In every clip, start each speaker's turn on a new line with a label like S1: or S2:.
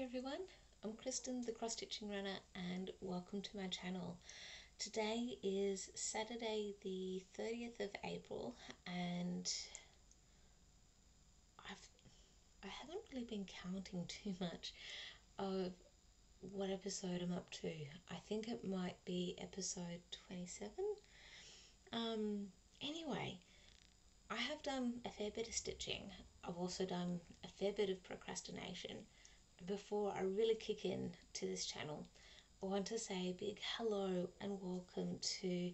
S1: everyone, I'm Kristen the Cross Stitching Runner and welcome to my channel. Today is Saturday the 30th of April and I've I haven't really been counting too much of what episode I'm up to. I think it might be episode 27. Um anyway, I have done a fair bit of stitching. I've also done a fair bit of procrastination before I really kick in to this channel, I want to say a big hello and welcome to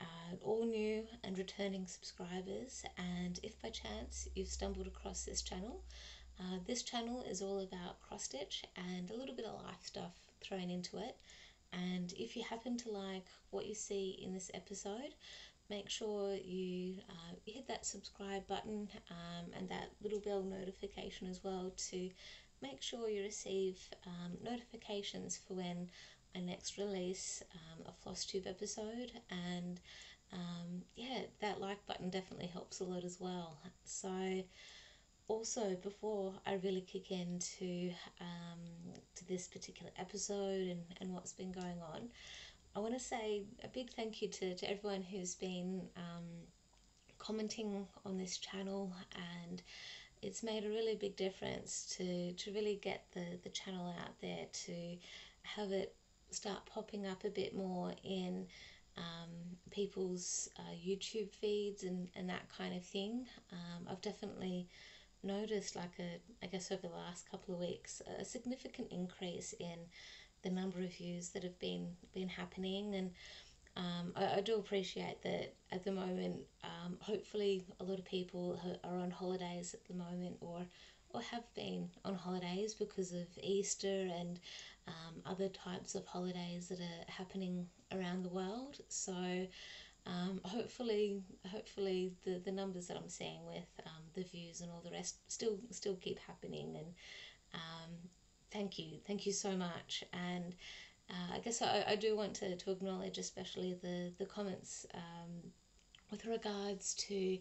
S1: uh, all new and returning subscribers. And if by chance you've stumbled across this channel, uh, this channel is all about cross stitch and a little bit of life stuff thrown into it. And if you happen to like what you see in this episode, make sure you uh, hit that subscribe button um, and that little bell notification as well to make sure you receive um, notifications for when I next release um, a FlossTube episode. And um, yeah that like button definitely helps a lot as well. So also before I really kick into um, to this particular episode and, and what's been going on I want to say a big thank you to, to everyone who's been um, commenting on this channel and it's made a really big difference to, to really get the, the channel out there, to have it start popping up a bit more in um, people's uh, YouTube feeds and, and that kind of thing. Um, I've definitely noticed, like a, I guess over the last couple of weeks, a significant increase in the number of views that have been been happening and um, I, I, do appreciate that at the moment, um, hopefully, a lot of people are on holidays at the moment or, or have been on holidays because of Easter and um, other types of holidays that are happening around the world. So, um, hopefully, hopefully the, the numbers that I'm seeing with um, the views and all the rest still still keep happening. And um, thank you, thank you so much. And uh, I guess I, I do want to, to acknowledge especially the, the comments um, with regards to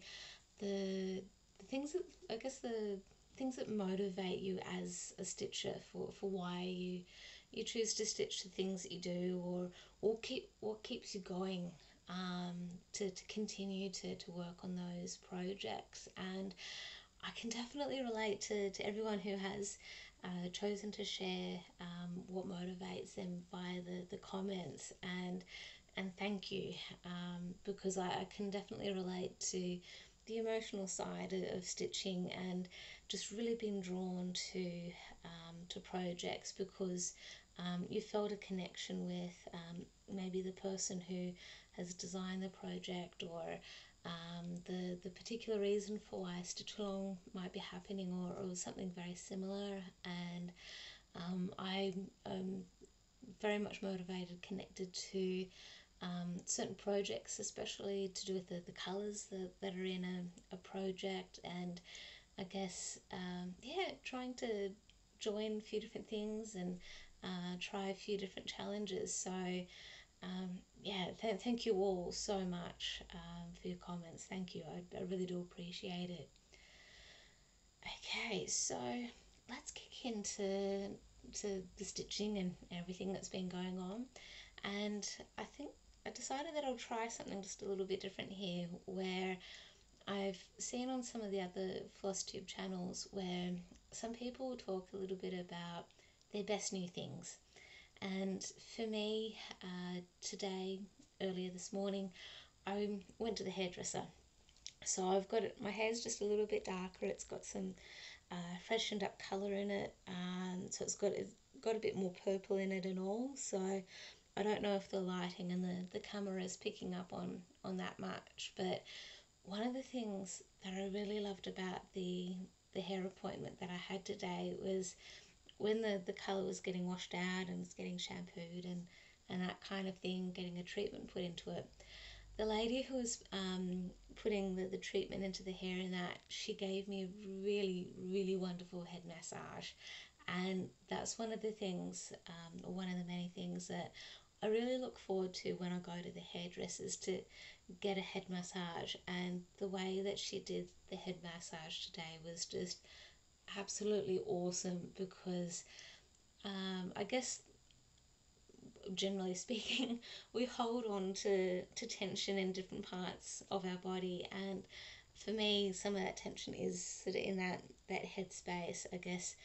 S1: the, the things that I guess the things that motivate you as a stitcher for, for why you you choose to stitch the things that you do or or keep what keeps you going um, to, to continue to, to work on those projects. And I can definitely relate to, to everyone who has uh, chosen to share um, what motivates them via the, the comments. And and thank you um, because I, I can definitely relate to the emotional side of, stitching and just really been drawn to um, to projects because um, you felt a connection with um, maybe the person who has designed the project or um, the, the particular reason for why stitch along might be happening or, or something very similar and um, I'm um, very much motivated, connected to um, certain projects, especially to do with the, the colours that, that are in a, a project and I guess, um, yeah, trying to join a few different things and uh, try a few different challenges. So um, yeah, th- thank you all so much um, for your comments. Thank you. I, I really do appreciate it. Okay, so let's kick into to the stitching and everything that's been going on. And I think I decided that I'll try something just a little bit different here where I've seen on some of the other FlossTube channels where some people talk a little bit about their best new things. And for me, uh, today, earlier this morning, I went to the hairdresser. So I've got it, my hair's just a little bit darker. It's got some uh, freshened up colour in it. Um, so it's got, it's got a bit more purple in it and all. So I don't know if the lighting and the, the camera is picking up on, on that much. But one of the things that I really loved about the, the hair appointment that I had today was when the, the colour was getting washed out and was getting shampooed and, and that kind of thing, getting a treatment put into it, the lady who was um, putting the, the treatment into the hair and that, she gave me a really, really wonderful head massage. And that's one of the things, um, one of the many things that I really look forward to when I go to the hairdressers to get a head massage. And the way that she did the head massage today was just absolutely awesome because um, I guess generally speaking, we hold on to, to tension in different parts of our body. And for me, some of that tension is sort of in that, that headspace, I guess,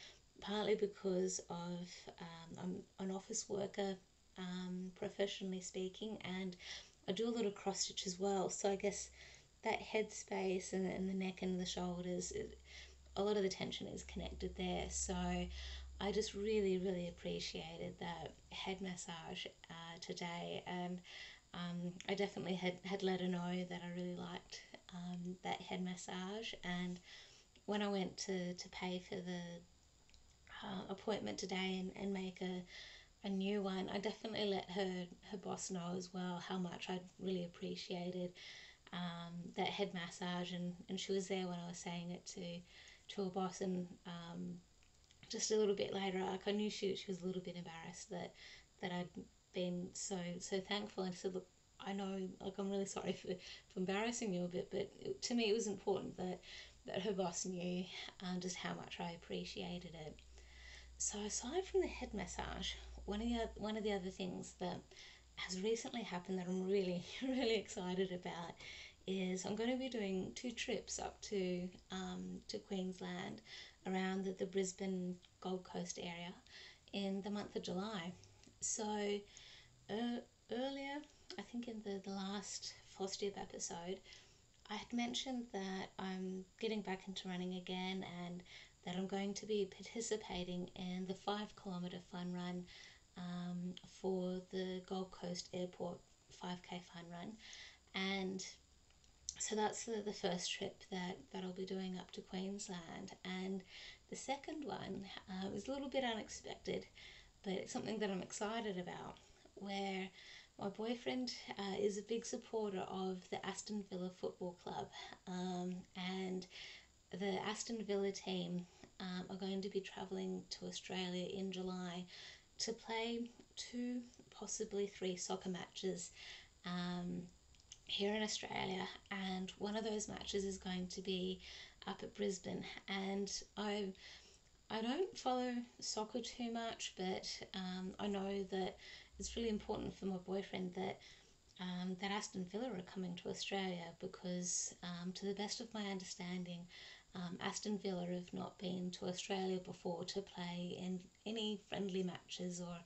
S1: partly because of um, I'm an office worker, um, professionally speaking, and I do a lot of cross stitch as well. So I guess that headspace and, and the neck and the shoulders, it, a lot of the tension is connected there. So I just really, really appreciated that head massage uh, today, and um, I definitely had, had let her know that I really liked um, that head massage. And when I went to, to pay for the uh, appointment today and, and make a, a new one, I definitely let her, her boss know as well how much I really appreciated um, that head massage. And, and she was there when I was saying it to, to her boss, and um, just a little bit later, I knew she she was a little bit embarrassed that that I'd been so so thankful and said, look, I know, like I'm really sorry for, for embarrassing you a bit, but it, to me it was important that that her boss knew um, just how much I appreciated it. So aside from the head massage, one of the one of the other things that has recently happened that I'm really really excited about is I'm going to be doing two trips up to um, to Queensland around the, the Brisbane Gold Coast area in the month of July. So uh, earlier, I think in the, the last FlossTube episode, I had mentioned that I'm getting back into running again and that I'm going to be participating in the five kilometre fun run um, for the Gold Coast Airport 5k fun run. And so that's the, the first trip that, that I'll be doing up to Queensland. And the second one uh, was a little bit unexpected, but it's something that I'm excited about, where my boyfriend uh, is a big supporter of the Aston Villa Football Club, um, and the Aston Villa team um, are going to be travelling to Australia in July to play two, possibly three soccer matches. Um, here in Australia, and one of those matches is going to be up at Brisbane. And I, I don't follow soccer too much, but um, I know that it's really important for my boyfriend that um, that Aston Villa are coming to Australia because, um, to the best of my understanding, um, Aston Villa have not been to Australia before to play in any friendly matches or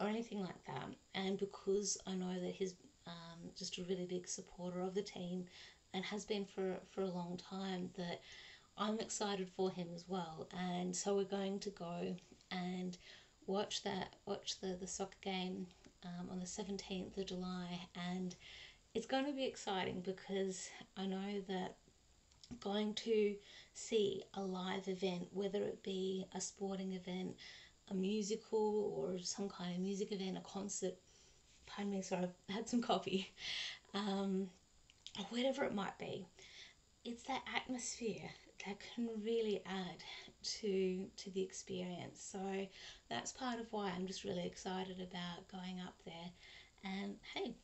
S1: or anything like that. And because I know that his um, just a really big supporter of the team and has been for, for a long time that I'm excited for him as well. And so we're going to go and watch that watch the, the soccer game um, on the 17th of July and it's going to be exciting because I know that going to see a live event, whether it be a sporting event, a musical, or some kind of music event, a concert, pardon me, sorry, I've had some coffee, um, or whatever it might be. It's that atmosphere that can really add to to the experience. So that's part of why I'm just really excited about going up there. And hey,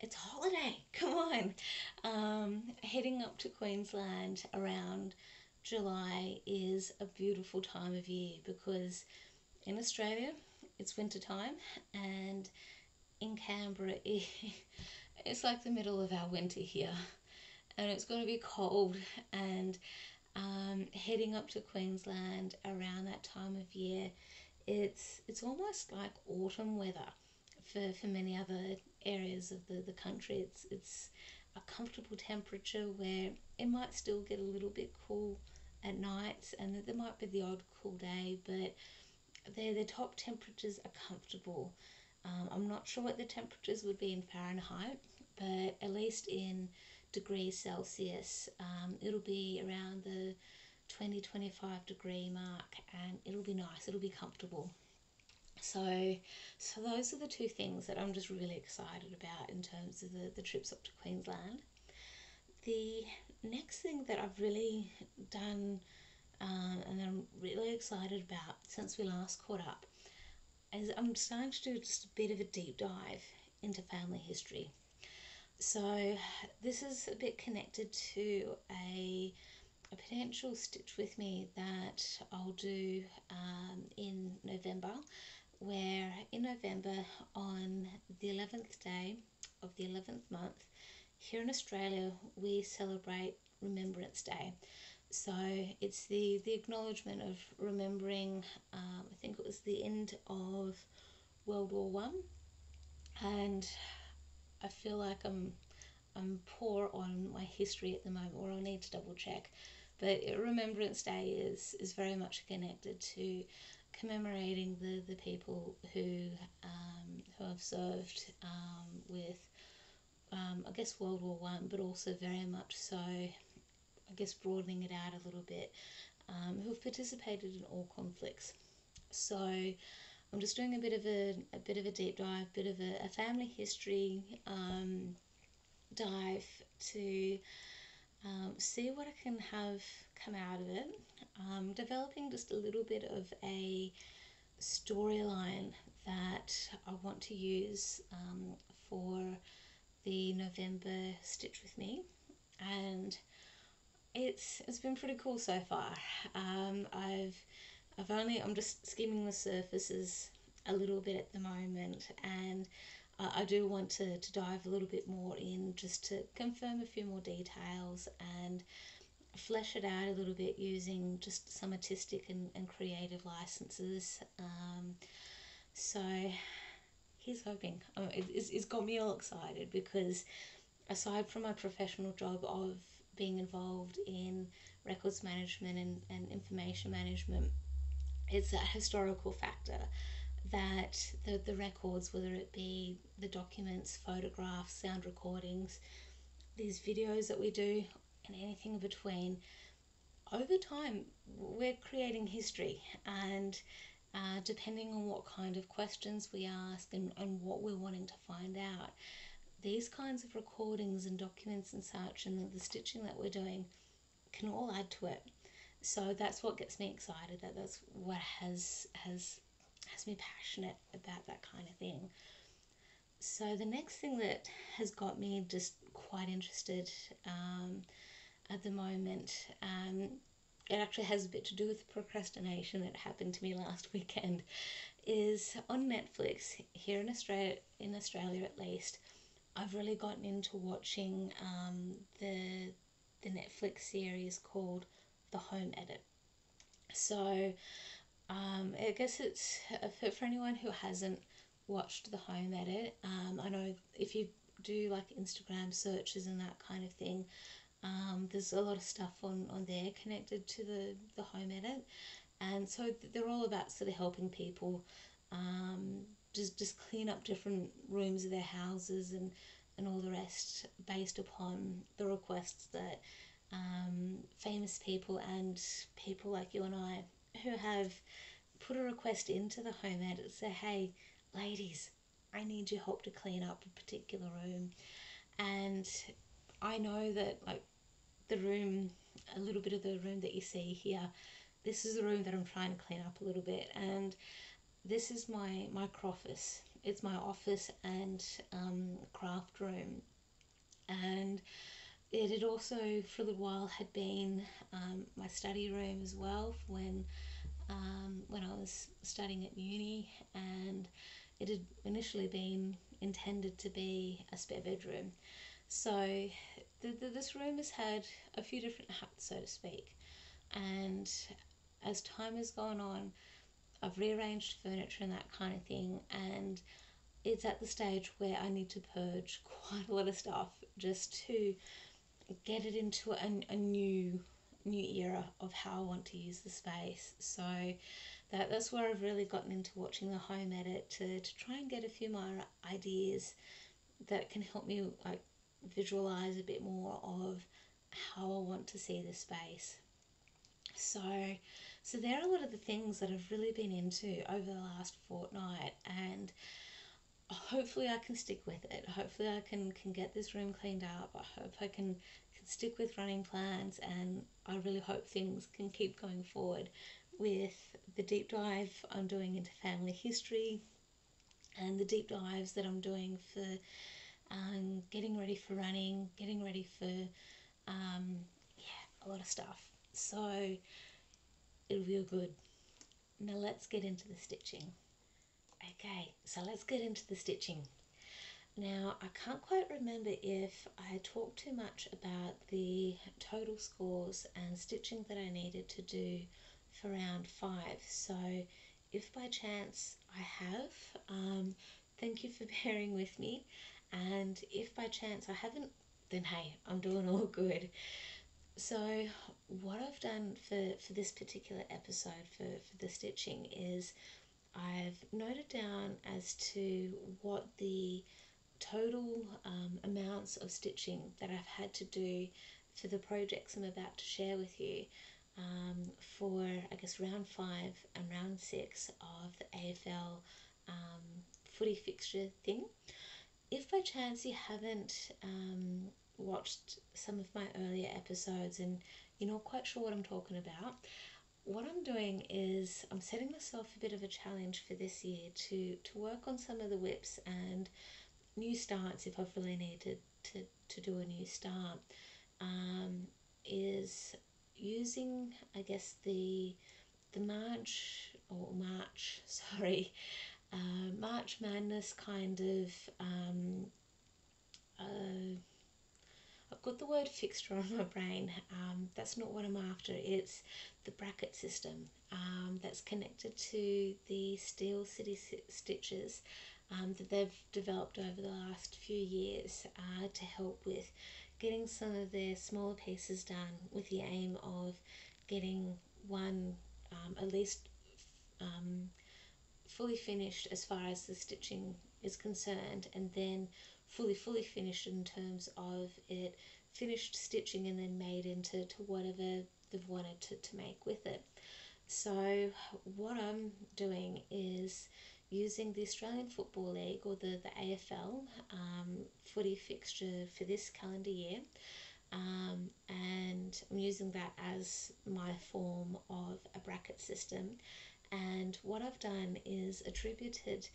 S1: it's holiday. Come on. Um, heading up to Queensland around July is a beautiful time of year because in Australia it's winter time and in Canberra, it's like the middle of our winter here, and it's going to be cold. And um, heading up to Queensland around that time of year, it's it's almost like autumn weather for, for many other areas of the, the country. It's it's a comfortable temperature where it might still get a little bit cool at nights, and there might be the odd cool day, but the top temperatures are comfortable. Um, I'm not sure what the temperatures would be in Fahrenheit, but at least in degrees Celsius, um, it'll be around the 20 25 degree mark and it'll be nice, it'll be comfortable. So, so those are the two things that I'm just really excited about in terms of the, the trips up to Queensland. The next thing that I've really done um, and I'm really excited about since we last caught up is I'm starting to do just a bit of a deep dive into family history. So this is a bit connected to a a potential stitch with me that I'll do um, in November, where in November on the 11th day of the 11th month, here in Australia, we celebrate Remembrance Day. So it's the, the acknowledgement of remembering, um, I think it was the end of World War One, and I feel like I'm I'm poor on my history at the moment, or I'll need to double check. But Remembrance Day is is very much connected to commemorating the, the people who um, who have served um, with um, I guess World War One, but also very much so I guess broadening it out a little bit um, who have participated in all conflicts. So I'm just doing a bit of a, a bit of a deep dive, bit of a, a family history um, dive to um, see what I can have come out of it. Um, developing just a little bit of a storyline that I want to use um, for the November Stitch with Me, and it's it's been pretty cool so far. Um, I've I've only I'm just skimming the surfaces a little bit at the moment, and I do want to, to dive a little bit more in just to confirm a few more details and flesh it out a little bit using just some artistic and, and creative licenses. Um, so here's hoping. Um, it, it's, it's got me all excited because aside from my professional job of being involved in records management and, and information management, it's that historical factor that the, the records, whether it be the documents, photographs, sound recordings, these videos that we do, and anything in between, over time we're creating history and uh, depending on what kind of questions we ask and, and what we're wanting to find out, these kinds of recordings and documents and such and the, the stitching that we're doing can all add to it. So that's what gets me excited. That that's what has has has me passionate about that kind of thing. So the next thing that has got me just quite interested um, at the moment, um, it actually has a bit to do with procrastination that happened to me last weekend, is on Netflix here in Australia. In Australia, at least, I've really gotten into watching um, the the Netflix series called The Home Edit. So um, I guess it's uh, for, for anyone who hasn't watched the home edit. Um, I know if you do like Instagram searches and that kind of thing, um, there's a lot of stuff on, on there connected to the, the home edit. And so they're all about sort of helping people um, just, just clean up different rooms of their houses and, and all the rest based upon the requests that um, famous people and people like you and I who have put a request into the home edit say, hey, ladies, I need your help to clean up a particular room. And I know that, like, the room, a little bit of the room that you see here, this is the room that I'm trying to clean up a little bit. And this is my, my office. It's my office and um, craft room. And it had also, for a little while, had been um, my study room as well when um, when I was studying at uni, and it had initially been intended to be a spare bedroom. So the, the, this room has had a few different hats, so to speak, and as time has gone on, I've rearranged furniture and that kind of thing, and it's at the stage where I need to purge quite a lot of stuff just to get it into a, a new new era of how I want to use the space. So that that's where I've really gotten into watching the home edit to, to try and get a few more ideas that can help me like visualize a bit more of how I want to see the space. So so there are a lot of the things that I've really been into over the last fortnight and hopefully I can stick with it. Hopefully I can, can get this room cleaned up. I hope I can, can stick with running plans and I really hope things can keep going forward with the deep dive I'm doing into family history and the deep dives that I'm doing for um, getting ready for running, getting ready for um, yeah, a lot of stuff. So it'll feel good. Now let's get into the stitching. Okay, so let's get into the stitching. Now, I can't quite remember if I talked too much about the total scores and stitching that I needed to do for round five. So, if by chance I have, um, thank you for bearing with me. And if by chance I haven't, then hey, I'm doing all good. So, what I've done for, for this particular episode for, for the stitching is I've noted down as to what the total um, amounts of stitching that I've had to do for the projects I'm about to share with you um, for, I guess, round five and round six of the AFL um, footy fixture thing. If by chance you haven't um, watched some of my earlier episodes and you're not quite sure what I'm talking about, what I'm doing is I'm setting myself a bit of a challenge for this year to, to work on some of the whips and new starts if I've really needed to, to do a new start. Um, is using I guess the the March or March sorry uh, March Madness kind of um, uh, I've got the word fixture on my brain. Um, that's not what I'm after. It's the bracket system um, that's connected to the Steel City stitches um, that they've developed over the last few years uh, to help with getting some of their smaller pieces done with the aim of getting one um, at least um, fully finished as far as the stitching is concerned and then fully fully finished in terms of it finished stitching and then made into to whatever they've wanted to, to make with it so what i'm doing is using the Australian Football League or the, the AFL um, footy fixture for this calendar year. Um, and I'm using that as my form of a bracket system. And what I've done is attributed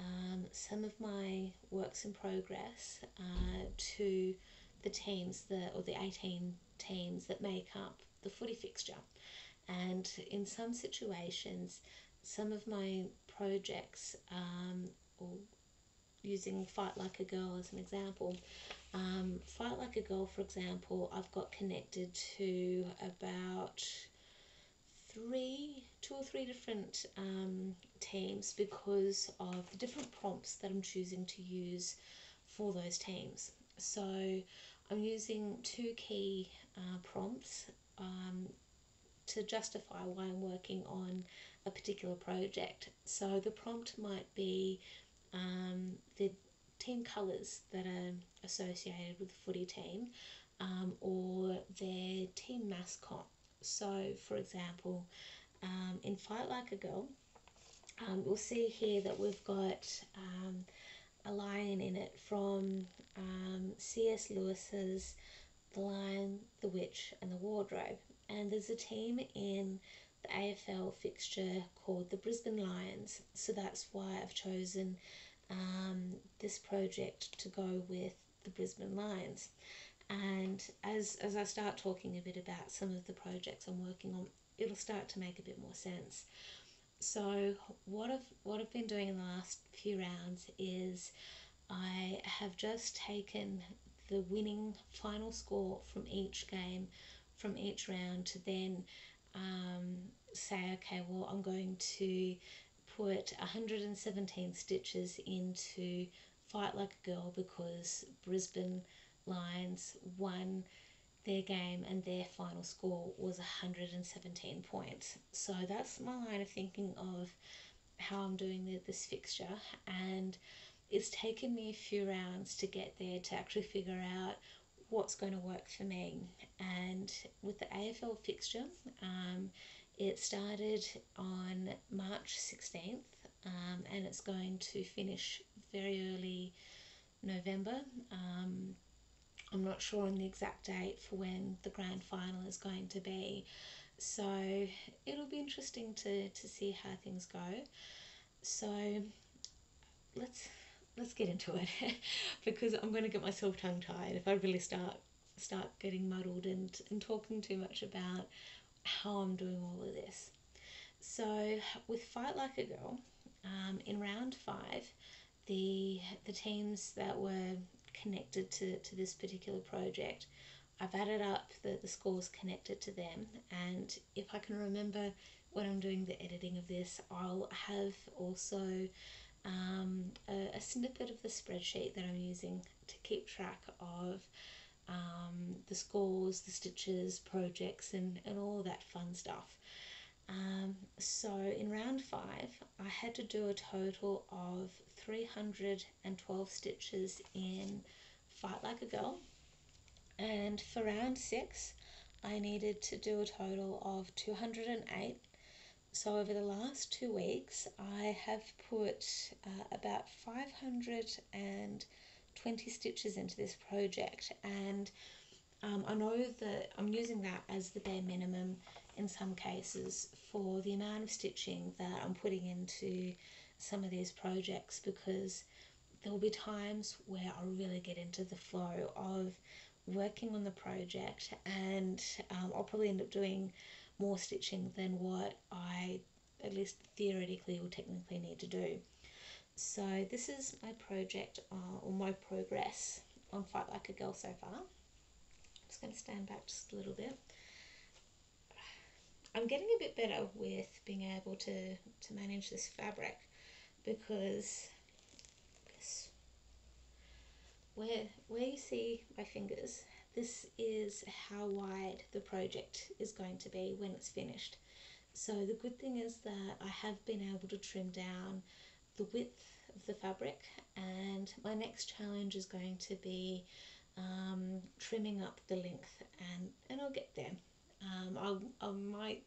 S1: um, some of my works in progress uh, to the teams, the or the 18 teams that make up the footy fixture. And in some situations, some of my projects, um, or using Fight Like a Girl as an example, um, Fight Like a Girl, for example, I've got connected to about three, two or three different um, teams because of the different prompts that I'm choosing to use for those teams. So I'm using two key uh, prompts um, to justify why I'm working on a particular project. So the prompt might be um, the team colours that are associated with the footy team um, or their team mascot. So, for example, um, in Fight Like a Girl, um, we'll see here that we've got um, a lion in it from um, C.S. Lewis's The Lion, the Witch, and the Wardrobe. And there's a team in the AFL fixture called the Brisbane Lions. So that's why I've chosen um, this project to go with the Brisbane Lions. And as, as I start talking a bit about some of the projects I'm working on, it'll start to make a bit more sense. So what I've what I've been doing in the last few rounds is I have just taken the winning final score from each game, from each round to then um, say, okay, well, I'm going to put 117 stitches into Fight Like a Girl because Brisbane Lions won their game and their final score was 117 points. So that's my line of thinking of how I'm doing the, this fixture, and it's taken me a few rounds to get there to actually figure out what's going to work for me. And with the AFL fixture, um, it started on March 16th um, and it's going to finish very early November. Um, I'm not sure on the exact date for when the grand final is going to be. So it'll be interesting to, to see how things go. So let's let's get into it because I'm going to get myself tongue tied if I really start start getting muddled and, and talking too much about how I'm doing all of this. So with Fight Like a Girl, um, in round five, the the teams that were connected to, to this particular project, I've added up the, the scores connected to them, and if I can remember when I'm doing the editing of this, I'll have also um, a, a, snippet of the spreadsheet that I'm using to keep track of um, the scores, the stitches, projects, and, and all that fun stuff. Um, so in round five, I had to do a total of 312 stitches in Fight Like a Girl. And for round six, I needed to do a total of 208. So over the last two weeks, I have put uh, about 520 stitches into this project. And um, I know that I'm using that as the bare minimum in some cases for the amount of stitching that I'm putting into some of these projects because there will be times where I really get into the flow of working on the project and um, I'll probably end up doing more stitching than what I at least theoretically or technically need to do. So this is my project uh, or my progress on Fight Like a Girl so far. I'm just going to stand back just a little bit. I'm getting a bit better with being able to, to manage this fabric because where, where you see my fingers, this is how wide the project is going to be when it's finished. So the good thing is that I have been able to trim down the width of the fabric and my next challenge is going to be um, trimming up the length and, and I'll get there. Um, I, I might,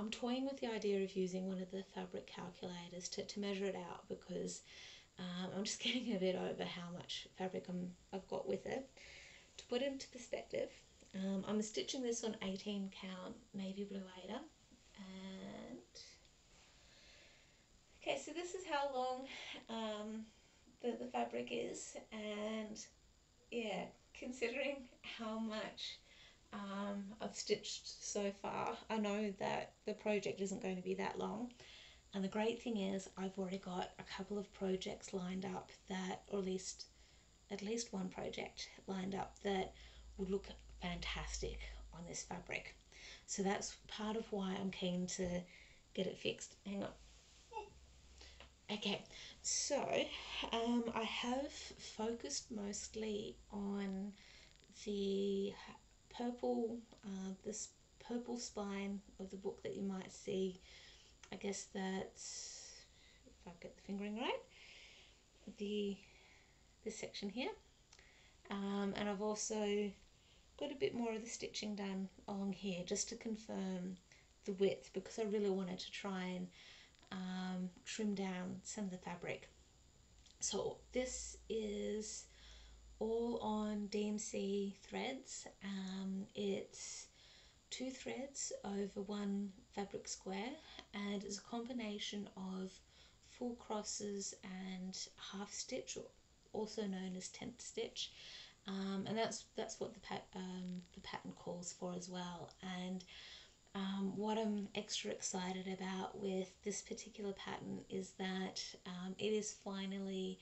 S1: I'm toying with the idea of using one of the fabric calculators to, to measure it out because um, I'm just getting a bit over how much fabric I'm, I've got with it. To put it into perspective, um, I'm stitching this on 18 count navy blue Aida and okay so this is how long um, the, the fabric is and yeah considering how much um, I've stitched so far. I know that the project isn't going to be that long. And the great thing is I've already got a couple of projects lined up that, or at least, at least one project lined up that would look fantastic on this fabric. So that's part of why I'm keen to get it fixed. Hang on. Okay, so um, I have focused mostly on the purple, uh, this purple spine of the book that you might see. I guess that's, if I get the fingering right, the this section here. Um, and I've also got a bit more of the stitching done along here just to confirm the width because I really wanted to try and um, trim down some of the fabric. So this is all on DMC threads. Um, it's two threads over one fabric square and it's a combination of full crosses and half stitch also known as tent stitch um, and that's that's what the, pat, um, the pattern calls for as well and um, what I'm extra excited about with this particular pattern is that um, it is finally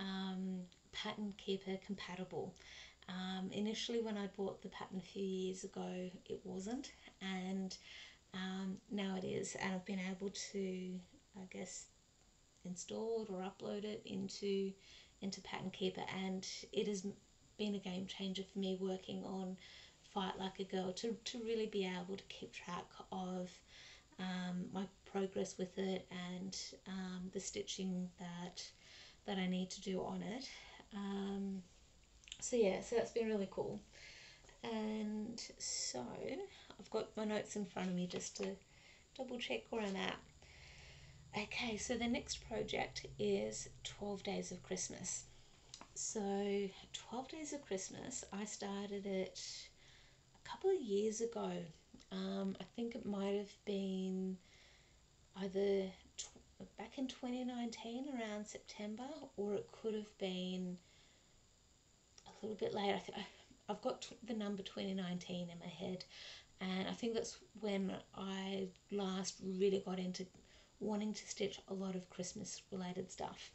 S1: um, pattern keeper compatible. Um, initially, when I bought the pattern a few years ago, it wasn't, and um, now it is, and I've been able to, I guess, install it or upload it into into Pattern Keeper, and it has been a game changer for me working on Fight Like a Girl to, to really be able to keep track of um, my progress with it and um, the stitching that that I need to do on it. Um, so yeah, so that's been really cool. And so I've got my notes in front of me just to double check where I'm at. Okay, so the next project is 12 Days of Christmas. So 12 Days of Christmas, I started it a couple of years ago. Um, I think it might have been either back in 2019 around September, or it could have been a little bit later. I I've got the number 2019 in my head, and I think that's when I last really got into wanting to stitch a lot of Christmas related stuff.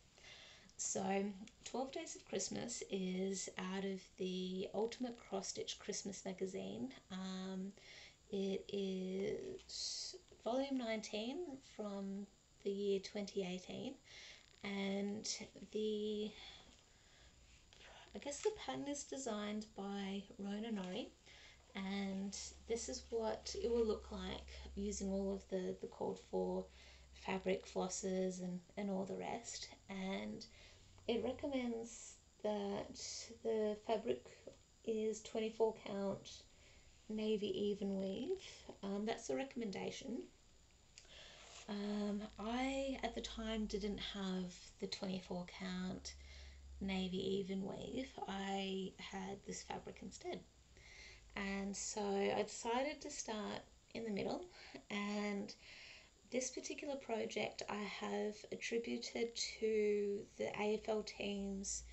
S1: So, 12 Days of Christmas is out of the Ultimate Cross Stitch Christmas magazine. Um, it is volume 19 from the year 2018, and the I guess the pattern is designed by Rhona Norrie, and this is what it will look like using all of the, the called for fabric flosses and, and all the rest. And it recommends that the fabric is 24 count navy even weave. Um, that's the recommendation. Um, I at the time didn't have the 24 count navy even weave. I had this fabric instead. And so I decided to start in the middle and this particular project I have attributed to the AFL teams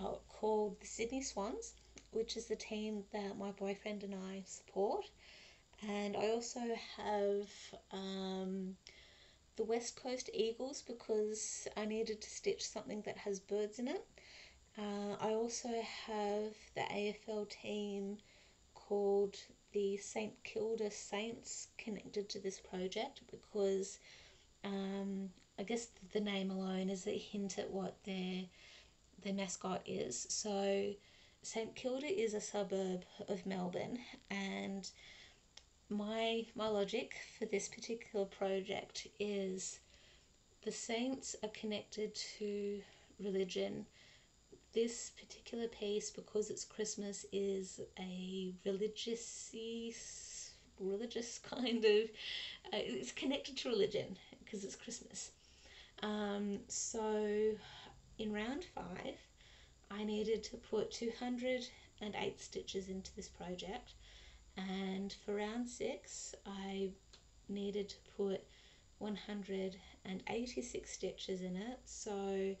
S1: uh, called the Sydney Swans, which is the team that my boyfriend and I support. And I also have um, the West Coast Eagles because I needed to stitch something that has birds in it. Uh, I also have the AFL team called the St Kilda Saints connected to this project because um, I guess the name alone is a hint at what their their mascot is. So St Kilda is a suburb of Melbourne, and my my logic for this particular project is the saints are connected to religion this particular piece, because it's Christmas, is a religious religious kind of. Uh, it's connected to religion because it's Christmas. Um, so, in round five, I needed to put 208 stitches into this project, and for round six, I needed to put 186 stitches in it. So,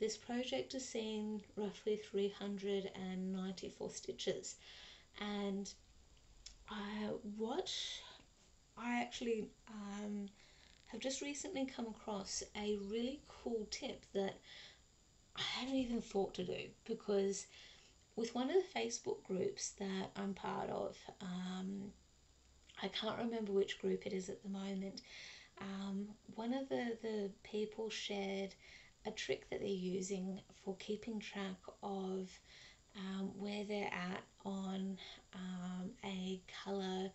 S1: this project has seen roughly 394 stitches and uh, what I actually um, have just recently come across a really cool tip that I hadn't even thought to do because with one of the Facebook groups that I'm part of, um, I can't remember which group it is at the moment. Um, one of the, the people shared a trick that they're using for keeping track of um, where they're at on um, a colour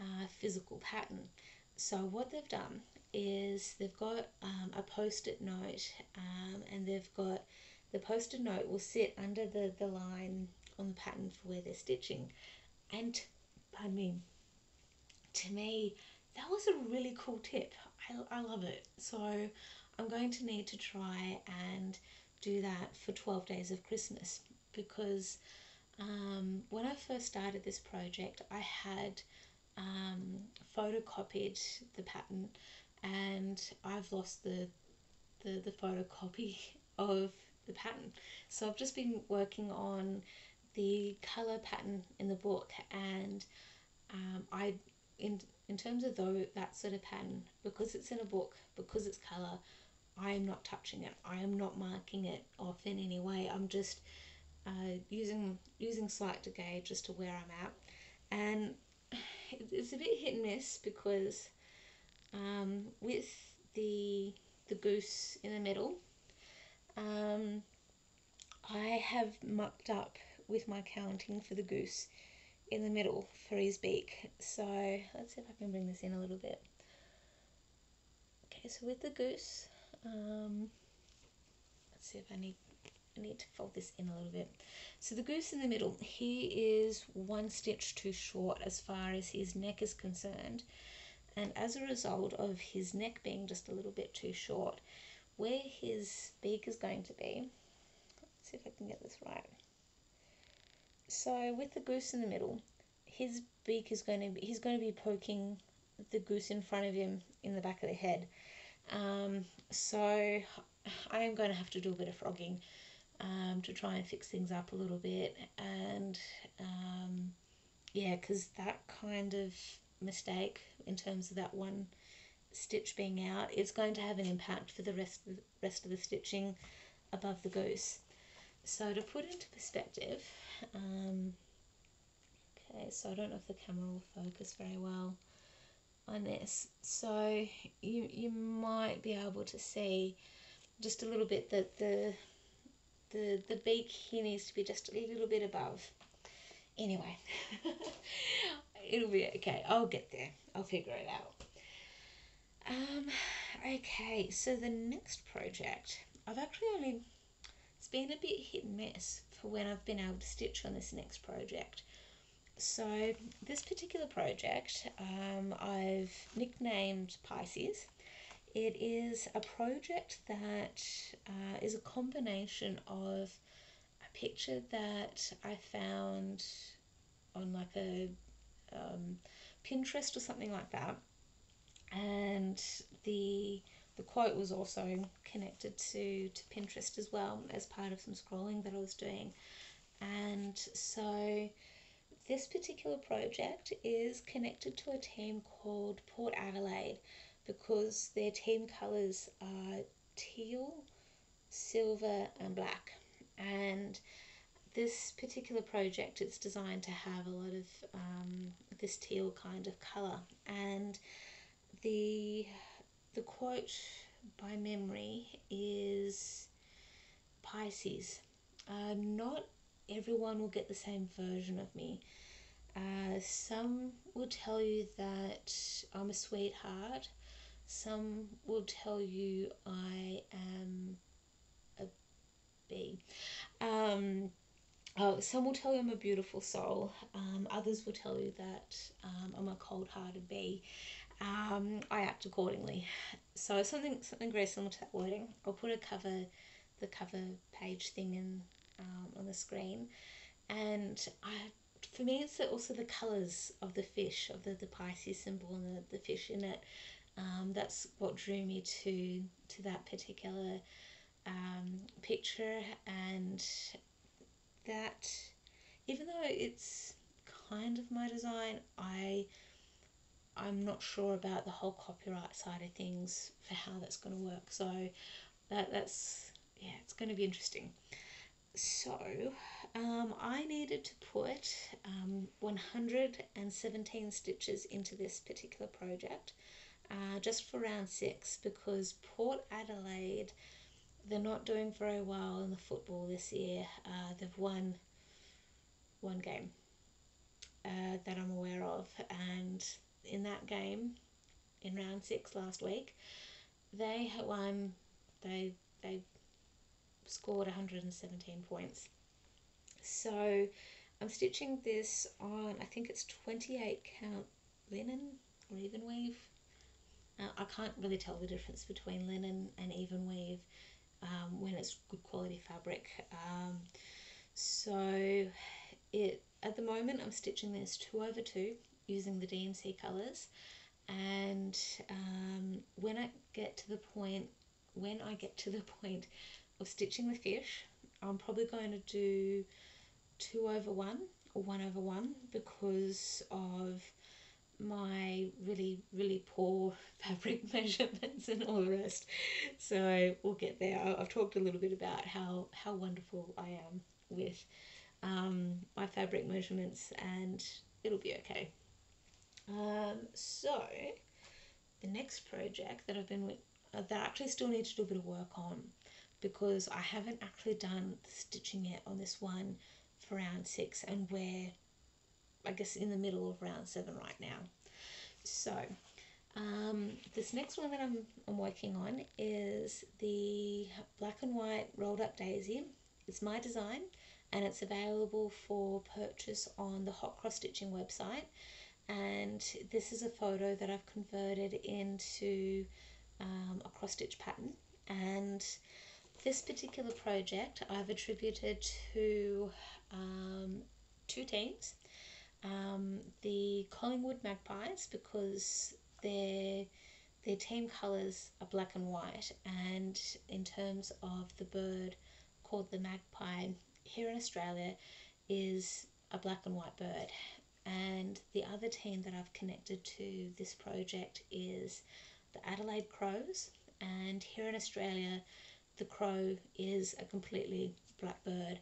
S1: uh, physical pattern. So what they've done is they've got um, a post-it note um, and they've got the post-it note will sit under the, the line on the pattern for where they're stitching. And I mean to me that was a really cool tip. I, I love it. So I'm going to need to try and do that for 12 days of Christmas because um, when I first started this project, I had um, photocopied the pattern and I've lost the, the, the photocopy of the pattern. So I've just been working on the color pattern in the book and um, I in in terms of though that sort of pattern because it's in a book because it's color I am not touching it. I am not marking it off in any way. I'm just uh, using using sight to gauge as to where I'm at, and it's a bit hit and miss because um, with the the goose in the middle, um, I have mucked up with my counting for the goose in the middle for his beak. So let's see if I can bring this in a little bit. Okay, so with the goose, um, let's see if I need I need to fold this in a little bit. So the goose in the middle, he is one stitch too short as far as his neck is concerned. And as a result of his neck being just a little bit too short, where his beak is going to be, let's see if I can get this right. So with the goose in the middle, his beak is going to be, he's going to be poking the goose in front of him in the back of the head. Um, so I am going to have to do a bit of frogging um, to try and fix things up a little bit and um, yeah, because that kind of mistake in terms of that one stitch being out is going to have an impact for the rest of the rest of the stitching above the goose. So to put into perspective, um, okay, so I don't know if the camera will focus very well on this. So you you might be able to see just a little bit that the the the beak here needs to be just a little bit above. Anyway, it'll be okay. I'll get there. I'll figure it out. Um, okay, so the next project, I've actually only, it's been a bit hit and miss for when I've been able to stitch on this next project. So this particular project, um, I've nicknamed Pisces. It is a project that uh, is a combination of a picture that I found on like a um, Pinterest or something like that, and the the quote was also connected to to Pinterest as well as part of some scrolling that I was doing, and so this particular project is connected to a team called Port Adelaide because their team colours are teal, silver, and black. And this particular project it's designed to have a lot of um, this teal kind of colour. And the the quote by memory is Pisces. Uh, not everyone will get the same version of me. Uh, some will tell you that I'm a sweetheart. Some will tell you I am a bee. Um, oh, some will tell you I'm a beautiful soul. Um, others will tell you that um, I'm a cold-hearted bee. Um, I act accordingly. So something something very similar to that wording. I'll put a cover, the cover page thing in um, on the screen, and I for me, it's also the colours of the fish, of the, the Pisces symbol and the, the fish in it. Um, that's what drew me to to that particular um, picture, and that even though it's kind of my design, I I'm not sure about the whole copyright side of things for how that's going to work. So that that's yeah, it's going to be interesting. So um, I needed to put um, 117 stitches into this particular project uh, just for round six because Port Adelaide they're not doing very well in the football this year. Uh, they've won one game uh, that I'm aware of, and in that game, in round six last week, they won. They they scored 117 points. So I'm stitching this on, I think it's 28 count linen or even weave. Uh, I can't really tell the difference between linen and even weave um, when it's good quality fabric. Um, so it at the moment I'm stitching this 2 over 2 using the DMC colours and um, when I get to the point when I get to the point of stitching the fish I'm probably going to do 2 over 1 or 1 over 1 because of my really really poor fabric measurements and all the rest. So we'll get there. I've talked a little bit about how how wonderful i am with um, my fabric measurements and it'll be okay. Um, so the next project that i've been with uh, that I actually still need to do a bit of work on because i haven't actually done the stitching yet on this one for round six and we're I guess in the middle of round seven right now. So um, this next one that I'm, I'm working on is the black and white rolled up daisy. It's my design and it's available for purchase on the Hot Cross Stitching website. And this is a photo that I've converted into um, a cross stitch pattern. And this particular project I've attributed to um, two teams. Um, the Collingwood Magpies because their their team colours are black and white, and in terms of the bird called the magpie here in Australia, is a black and white bird, and the other team that I've connected to this project is the Adelaide Crows. And here in Australia, the crow is a completely black bird.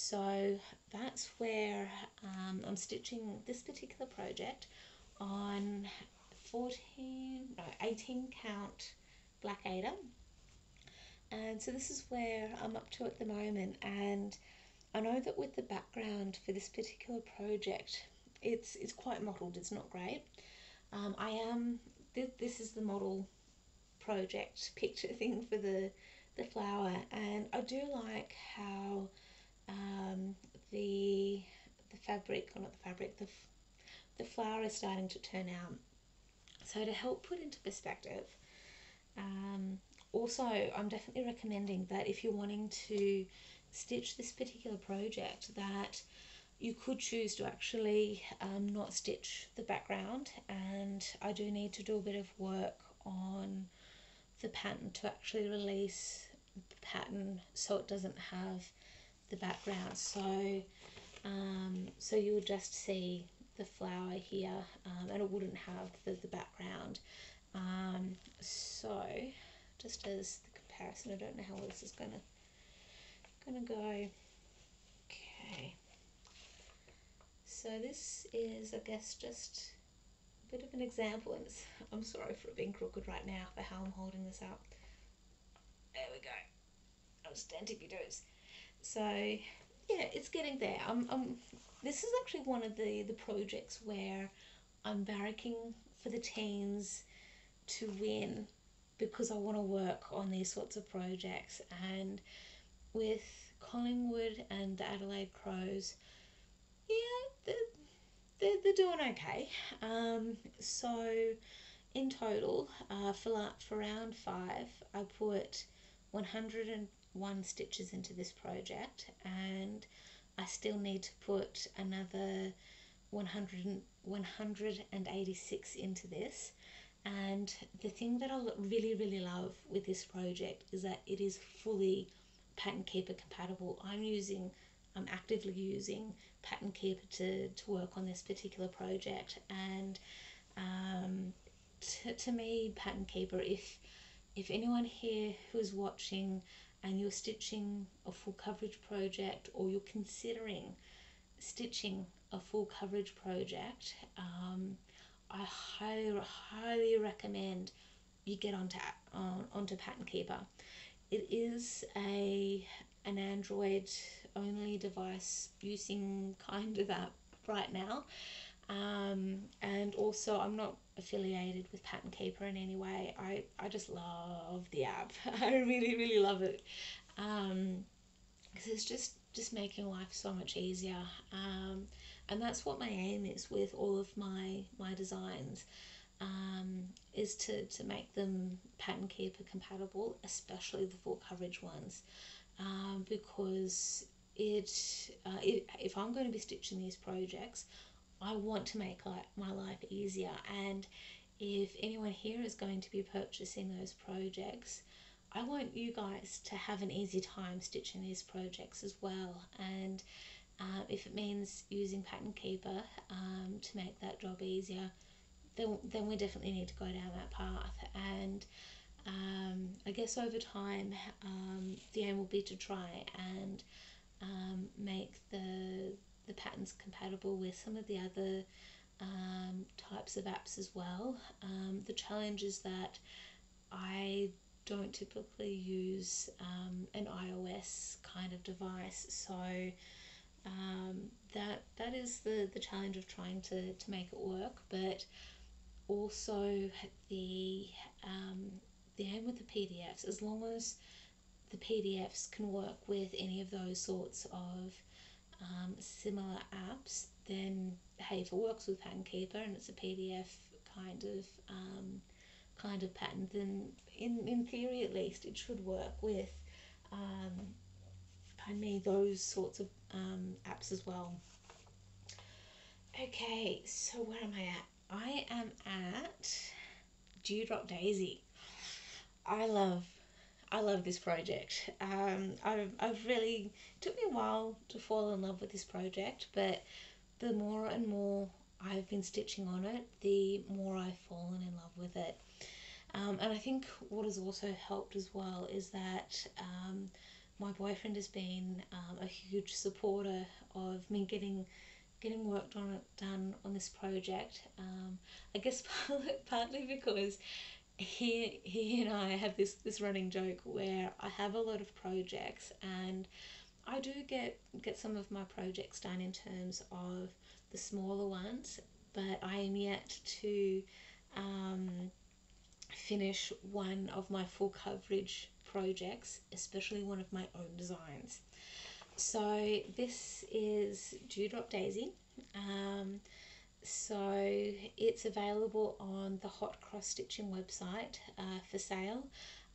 S1: So that's where um, I'm stitching this particular project on 14, no, 18 count black Aida. And so this is where I'm up to at the moment. And I know that with the background for this particular project, it's it's quite mottled. It's not great. Um, I am th- this is the model project picture thing for the the flower, and I do like how um, the the fabric, or not the fabric, the the flower is starting to turn out. So to help put into perspective, um, also I'm definitely recommending that if you're wanting to stitch this particular project, that you could choose to actually um, not stitch the background and I do need to do a bit of work on the pattern to actually release the pattern so it doesn't have the background so um, so you would just see the flower here um, and it wouldn't have the, the background um, so just as the comparison I don't know how this is gonna gonna go okay so this is, I guess, just a bit of an example, and I'm sorry for it being crooked right now for how I'm holding this up. There we go. I was stand tippy toes. So yeah, it's getting there. I'm, I'm, this is actually one of the, the projects where I'm barracking for the teens to win because I want to work on these sorts of projects. And with Collingwood and the Adelaide Crows, yeah, they're, they're, they're doing okay. Um, so in total, uh, for, for round five, I put 101 stitches into this project and I still need to put another 100, 186 into this. And the thing that I really, really love with this project is that it is fully Pattern Keeper compatible. I'm using, I'm actively using Pattern Keeper to, to work on this particular project. And um, to, to me, Pattern Keeper, if if anyone here who's watching and you're stitching a full coverage project or you're considering stitching a full coverage project, um, I highly, highly recommend you get onto on, onto Pattern Keeper. It is a an Android only device using kind of app right now. Um, and also, I'm not affiliated with Pattern Keeper in any way. I, I just love the app. I really, really love it. Because um, it's just, just making life so much easier. Um, and that's what my aim is with all of my, my designs. Um, is to, to make them Pattern Keeper compatible, especially the full coverage ones um, because it, uh, it, if I'm going to be stitching these projects, I want to make my life easier. And if anyone here is going to be purchasing those projects, I want you guys to have an easy time stitching these projects as well. And uh, if it means using Pattern Keeper um, to make that job easier, then, then we definitely need to go down that path. And um, I guess over time, um, the aim will be to try and um, make the the patterns compatible with some of the other um, types of apps as well. Um, the challenge is that I don't typically use um, an iOS kind of device, so that that is the, the challenge of trying to, to make it work. But also the um, the aim with the PDFs, as long as the PDFs can work with any of those sorts of um, similar apps, then hey, it works with Pattern Keeper and it's a PDF kind of um, kind of pattern, then in, in theory at least it should work with um, pardon me those sorts of um, apps as well. Okay, so where am I at? I am at Dew Drop Daisy. I love I love this project. Um, I've, I've really took me a while to fall in love with this project, but the more and more I've been stitching on it, the more I've fallen in love with it. Um, and I think what has also helped as well is that um, my boyfriend has been um, a huge supporter of me getting getting worked on it done on this project. Um, I guess partly, partly because he he and I have this this running joke where I have a lot of projects and I do get get some of my projects done in terms of the smaller ones, but I am yet to um, finish one of my full coverage projects, especially one of my own designs. So this is Dew Drop Daisy. Um, so it's available on the Hot Cross Stitching website uh, for sale.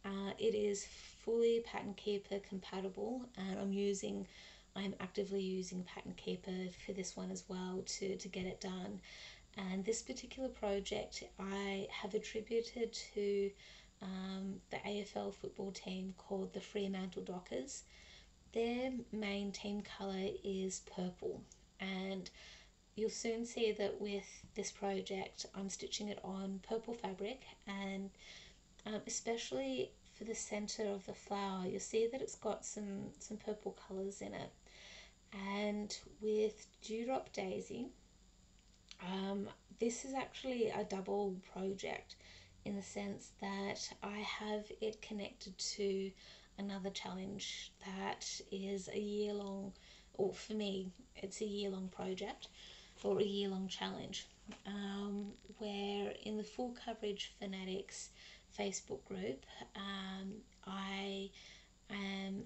S1: Uh, it is fully Pattern Keeper compatible, and I'm using, I'm actively using Pattern Keeper for this one as well to to get it done. And this particular project I have attributed to um, the AFL football team called the Fremantle Dockers. Their main team colour is purple, and you'll soon see that with this project I'm stitching it on purple fabric and um, especially for the center of the flower you'll see that it's got some some purple colors in it. And with dewdrop daisy um, this is actually a double project in the sense that I have it connected to another challenge that is a year long or for me it's a year long project for a year long challenge um, where in the full coverage fanatics Facebook group um, I am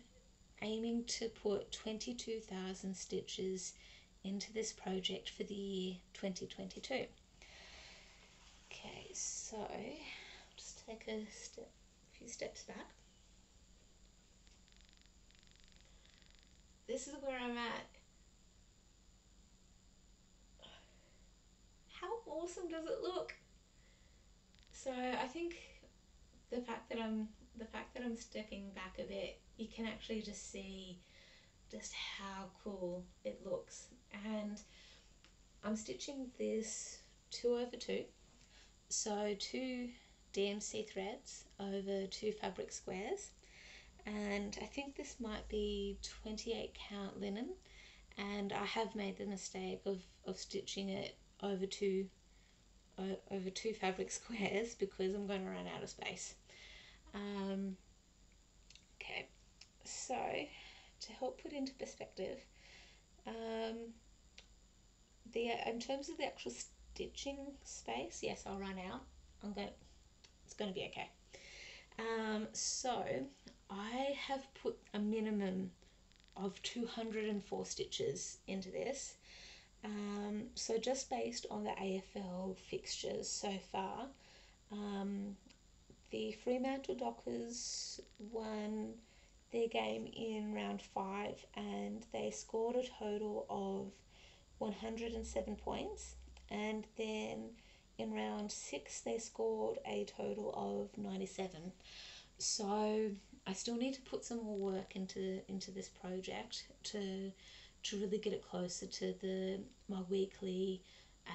S1: aiming to put 22,000 stitches into this project for the year 2022. Okay, so just take a step, a few steps back. This is where I'm at awesome does it look? So I think the fact that I'm the fact that I'm stepping back a bit, you can actually just see just how cool it looks. And I'm stitching this two over two, so two DMC threads over two fabric squares. And I think this might be 28 count linen and I have made the mistake of, of stitching it over two over two fabric squares because I'm going to run out of space. Um, okay, so to help put into perspective, um, the in terms of the actual stitching space, yes, I'll run out. I'm going. It's going to be okay. Um, so I have put a minimum of 204 stitches into this um, so just based on the AFL fixtures so far, um, the Fremantle Dockers won their game in round five and they scored a total of 107 points. And then in round six, they scored a total of 97. So I still need to put some more work into into this project to to really get it closer to the my weekly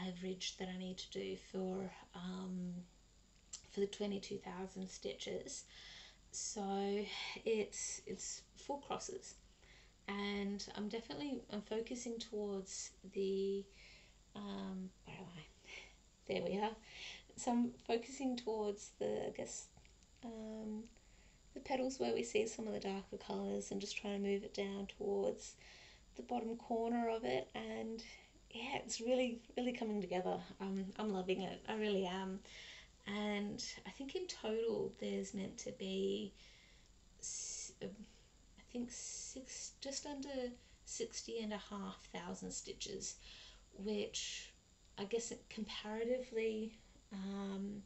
S1: average that I need to do for um, for the 22,000 stitches. So it's it's full crosses. And I'm definitely I'm focusing towards the um, where am I? There we are. So I'm focusing towards the I guess um, the petals where we see some of the darker colours and just trying to move it down towards the bottom corner of it and yeah it's really really coming together. Um, I'm loving it. I really am. And I think in total there's meant to be um, I think six just under 60 and a half thousand stitches which I guess comparatively um,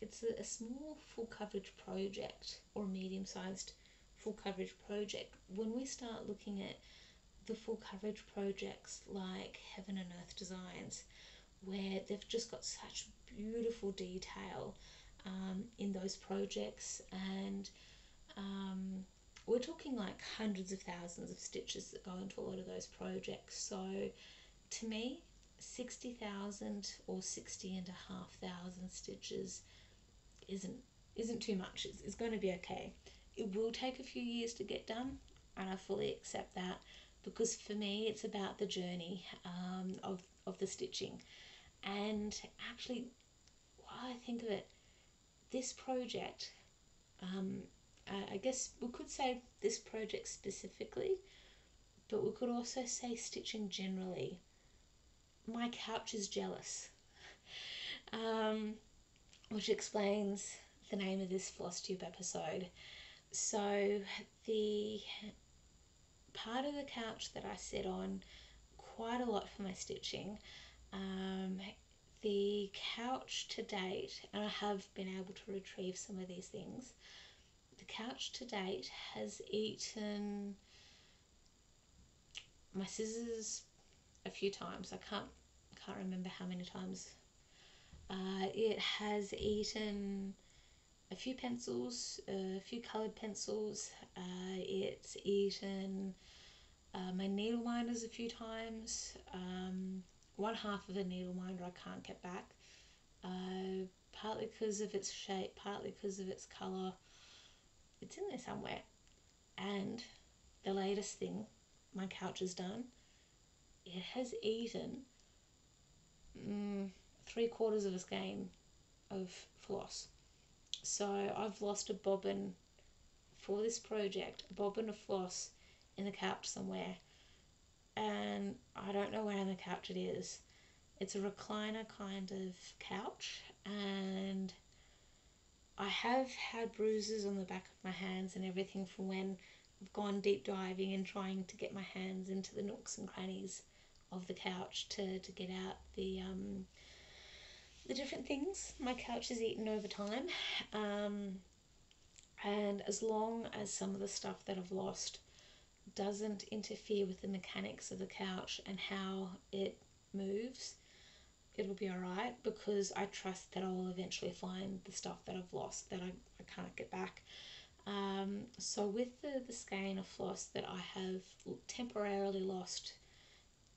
S1: it's a, a small full coverage project or medium sized full coverage project. When we start looking at the full coverage projects like Heaven and Earth Designs, where they've just got such beautiful detail um, in those projects, and um, we're talking like hundreds of thousands of stitches that go into a lot of those projects. So, to me, 60,000 or 60 and a half thousand stitches isn't isn't too much. It's, it's going to be okay. It will take a few years to get done, and I fully accept that because for me it's about the journey um, of, of the stitching. And actually, while I think of it, this project, um, I guess we could say this project specifically, but we could also say stitching generally. My couch is jealous, um, which explains the name of this FlossTube episode. So the part of the couch that I sit on quite a lot for my stitching. Um, the couch to date, and I have been able to retrieve some of these things. The couch to date has eaten my scissors a few times. I can't can't remember how many times. Uh, it has eaten a few pencils, a few coloured pencils. Uh, it's eaten uh, my needle minders a few times. Um, one half of a needle minder I can't get back, uh, partly because of its shape, partly because of its colour. It's in there somewhere. And the latest thing my couch has done, it has eaten mm, three quarters of a skein of floss. So I've lost a bobbin for this project, a bobbin of floss in the couch somewhere. And I don't know where in the couch it is. It's a recliner kind of couch, and I have had bruises on the back of my hands and everything from when I've gone deep diving and trying to get my hands into the nooks and crannies of the couch to, to get out the um, the different things my couch has eaten over time. Um, and as long as some of the stuff that I've lost doesn't interfere with the mechanics of the couch and how it moves, it'll be alright because I trust that I will eventually find the stuff that I've lost that I, I can't get back. Um, so with the, the skein of floss that I have temporarily lost,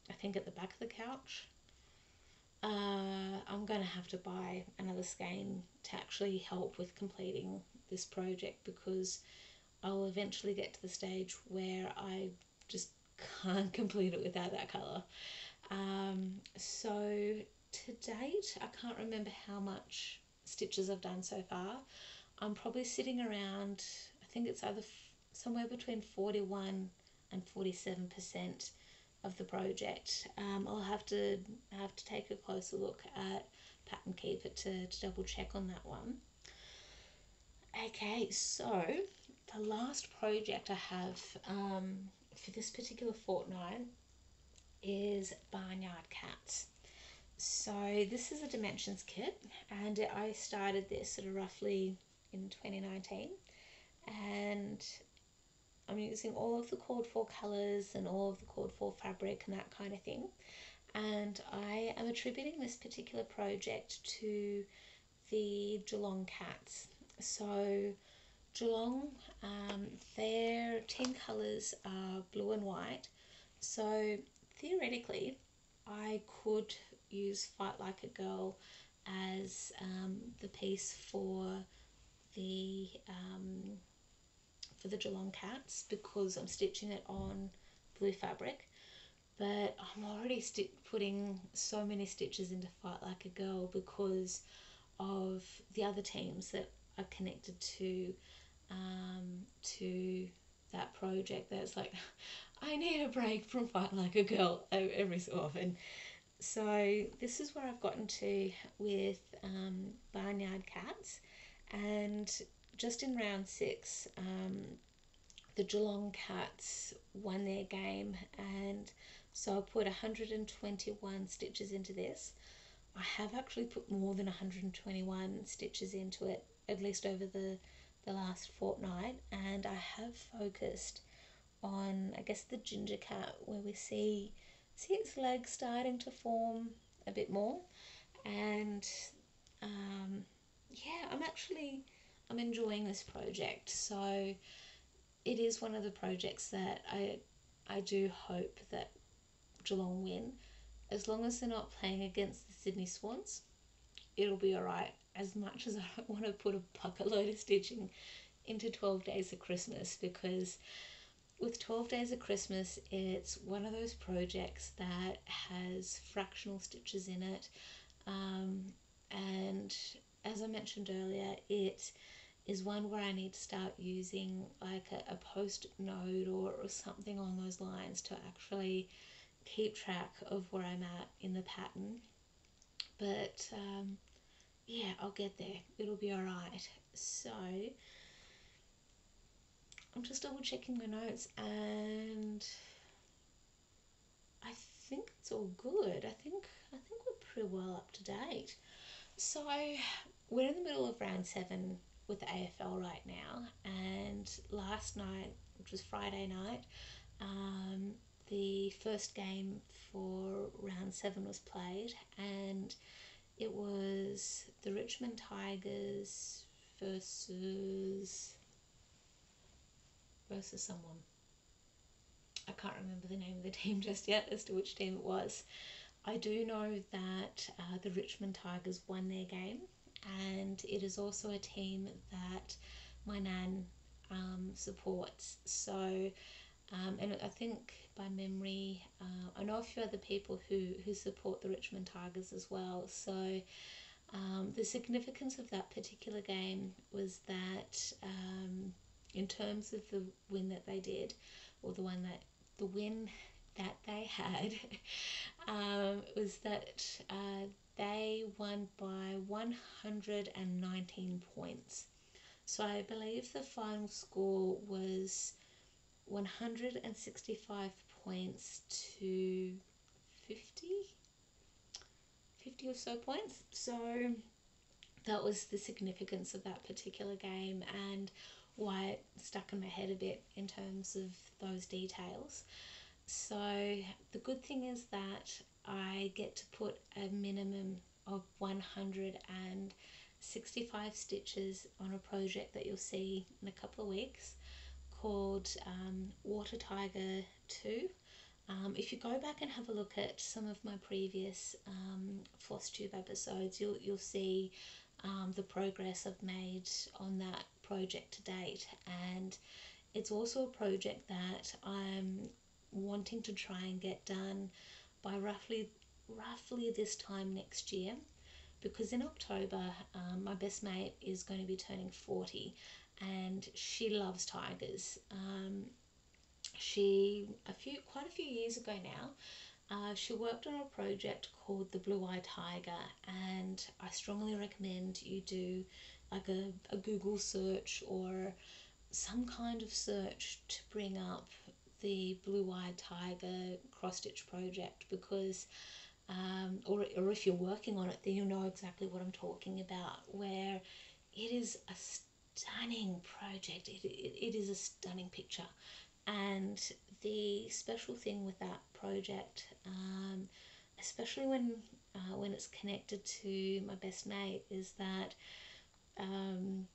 S1: I think at the back of the couch, uh, I'm going to have to buy another skein to actually help with completing this project because I'll eventually get to the stage where I just can't complete it without that colour. Um, so to date, I can't remember how much stitches I've done so far. I'm probably sitting around, I think it's either somewhere between 41 and 47% of the project. Um, I'll have to have to take a closer look at Pattern Keeper to, to double check on that one. Okay, so the last project I have um, for this particular fortnight is Barnyard Cats. So this is a dimensions kit and I started this at roughly in 2019 and I'm using all of the called for colours and all of the called for fabric and that kind of thing. And I am attributing this particular project to the Geelong Cats. So Geelong, um, their team colours are blue and white. So theoretically, I could use Fight Like a Girl as um, the piece for the um, for the Geelong cats because I'm stitching it on blue fabric. But I'm already putting so many stitches into Fight Like a Girl because of the other teams that are connected to um, to that project that's like I need a break from Fight Like a Girl every so often. So this is where I've gotten to with um, Barnyard Cats. And just in round six, um, the Geelong Cats won their game, and so I put 121 stitches into this. I have actually put more than 121 stitches into it, at least over the, the last fortnight, and I have focused on, I guess, the ginger cat, where we see see its legs starting to form a bit more, and um, yeah, I'm actually I'm enjoying this project. So it is one of the projects that I I do hope that Geelong win as long as they're not playing against the Sydney Swans, it'll be alright. As much as I don't want to put a bucket load of stitching into 12 Days of Christmas because with 12 Days of Christmas, it's one of those projects that has fractional stitches in it. Um, and as I mentioned earlier, it is one where I need to start using like a, a post note or, or something along those lines to actually keep track of where I'm at in the pattern. But um, yeah, I'll get there. It'll be alright. So I'm just double checking my notes and I think it's all good. I think I think we're pretty well up to date. So we're in the middle of round seven with the AFL right now, and last night, which was Friday night, um, the first game for round seven was played, and it was the Richmond Tigers versus versus someone. I can't remember the name of the team just yet as to which team it was. I do know that uh, the Richmond Tigers won their game, and it is also a team that my nan um, supports. So, um, and I think by memory, uh, I know a few other people who, who support the Richmond Tigers as well. So, um, the significance of that particular game was that, um, in terms of the win that they did, or the one that the win that they had, um, was that uh, they won by 119 points. So I believe the final score was 165 points to 50 50 or so points. So that was the significance of that particular game and why it stuck in my head a bit in terms of those details. So the good thing is that I get to put a minimum of 165 stitches on a project that you'll see in a couple of weeks called um, Water Tiger 2. Um, if you go back and have a look at some of my previous um, FlossTube episodes, you'll, you'll see um, the progress I've made on that project to date. And it's also a project that I'm wanting to try and get done by roughly roughly this time next year because in October um, my best mate is going to be turning 40 and she loves tigers. Um, she a few quite a few years ago now uh, she worked on a project called the Blue Eye Tiger, and I strongly recommend you do like a, a Google search or some kind of search to bring up the Blue Eyed Tiger cross stitch project because, um, or, or if you're working on it, then you'll know exactly what I'm talking about. Where it is a stunning project, it, it, it is a stunning picture. And the special thing with that project, um, especially when uh, when it's connected to my best mate, is that um,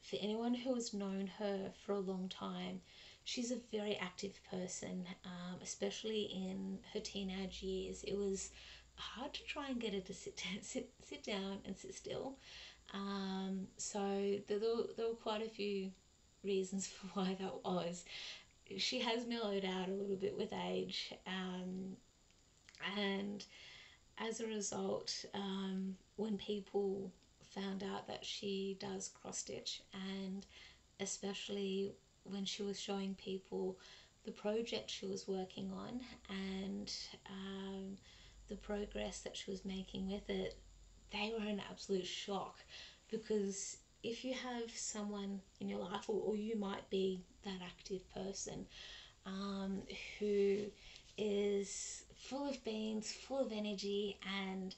S1: for anyone who has known her for a long time, she's a very active person, um, especially in her teenage years. It was hard to try and get her to sit down, sit, sit down and sit still. Um, so there, there were quite a few reasons for why that was. She has mellowed out a little bit with age, um, and as a result, um, when people found out that she does cross stitch, and especially when she was showing people the project she was working on and um, the progress that she was making with it, they were in absolute shock. Because if you have someone in your life, or, or you might be that active person um, who is full of beans, full of energy, and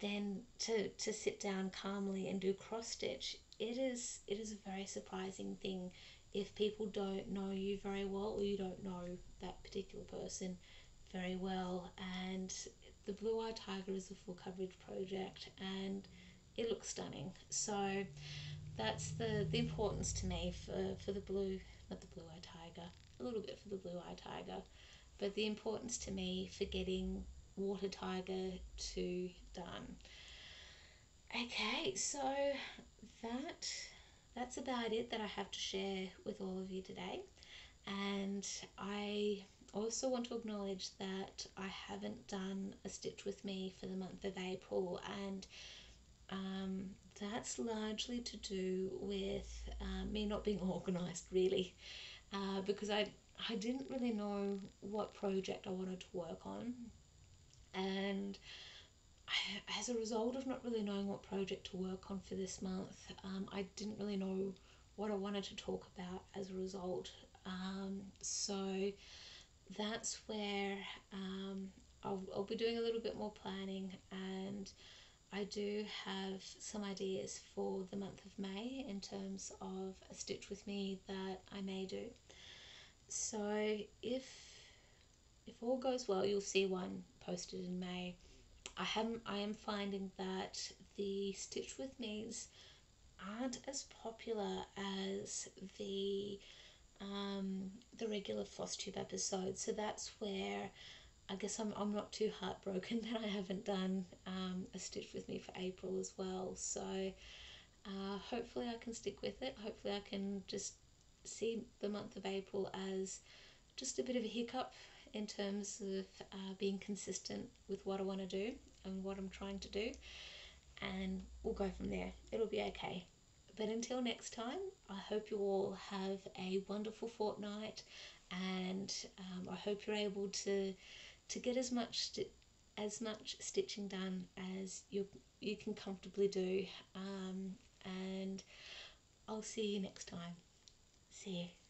S1: then to, to sit down calmly and do cross stitch, it is it is a very surprising thing if people don't know you very well or you don't know that particular person very well. And the Blue Eye Tiger is a full coverage project and it looks stunning. So that's the, the importance to me for, for the blue, not the Blue Eye Tiger, a little bit for the Blue Eye Tiger, but the importance to me for getting Water Tiger 2 done. Okay, so that that's about it that I have to share with all of you today. And I also want to acknowledge that I haven't done a stitch with me for the month of April, and um, that's largely to do with uh, me not being organised, really, uh, because I I didn't really know what project I wanted to work on, and as a result of not really knowing what project to work on for this month, um, I didn't really know what I wanted to talk about as a result. Um, so that's where um, I'll, I'll be doing a little bit more planning and I do have some ideas for the month of May in terms of a stitch with me that I may do. So if if all goes well, you'll see one posted in May. I am I am finding that the Stitch with Me's aren't as popular as the um, the regular FlossTube episodes. So that's where I guess I'm, I'm not too heartbroken that I haven't done um, a Stitch with Me for April as well. So uh, hopefully I can stick with it. Hopefully I can just see the month of April as just a bit of a hiccup in terms of uh, being consistent with what I want to do and what I'm trying to do, and we'll go from there. It'll be okay. But until next time, I hope you all have a wonderful fortnight, and um, I hope you're able to to get as much as much stitching done as you you can comfortably do. Um, and I'll see you next time. See you.